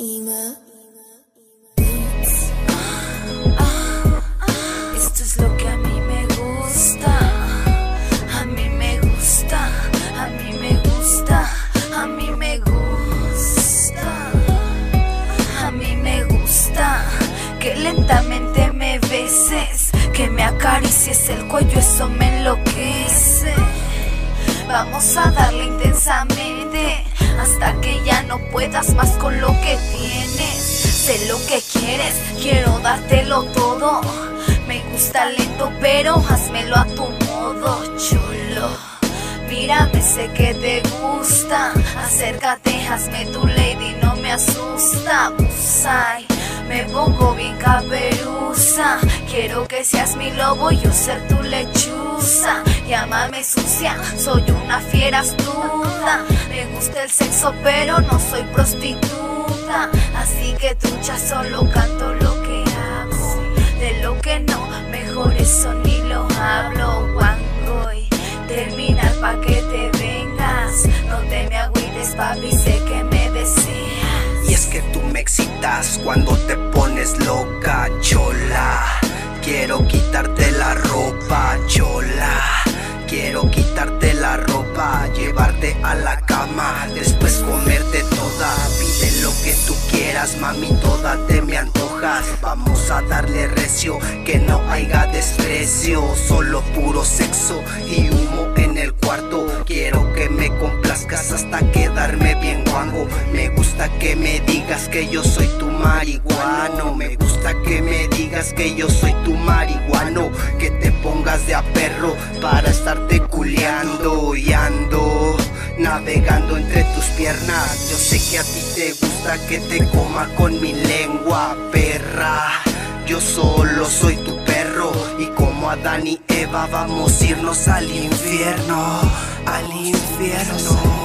Esto es lo que a mí me gusta. A mí me gusta. A mí me gusta. A mí me gusta. A mí me gusta que lentamente me beses, que me acaricies el cuello, eso me enloquece. Vamos a darle intensamente no puedas más con lo que tienes. Sé lo que quieres, quiero dártelo todo. Me gusta lento, pero házmelo a tu modo, chulo. Mírame, sé que te gusta. Acércate, hazme tu lady, no me asusta. Usai, me pongo bien caperuza. Quiero que seas mi lobo y yo ser tu Llámame sucia, soy una fiera astuta. Me gusta el sexo, pero no soy prostituta. Así que trucha, solo canto lo que hago. De lo que no, mejor eso ni lo hablo. Wango y terminar pa' que te vengas. No te me agüites, papi, sé que me deseas. Y es que tú me excitas cuando te pones loca, chola. Quiero quitarte después comerte toda. Pide lo que tú quieras, mami, toda te me antojas. Vamos a darle recio, que no haya desprecio, solo puro sexo y humo en el cuarto. Quiero que me complazcas hasta quedarme bien guango. Me gusta que me digas que yo soy tu marihuano. Me gusta que me digas que yo soy tu marihuano. Que te pongas de a perro para estarte culeando y ando navegando entre tus piernas. Yo sé que a ti te gusta que te coma con mi lengua, perra. Yo solo soy tu perro y como Adán y Eva vamos a irnos al infierno, al infierno.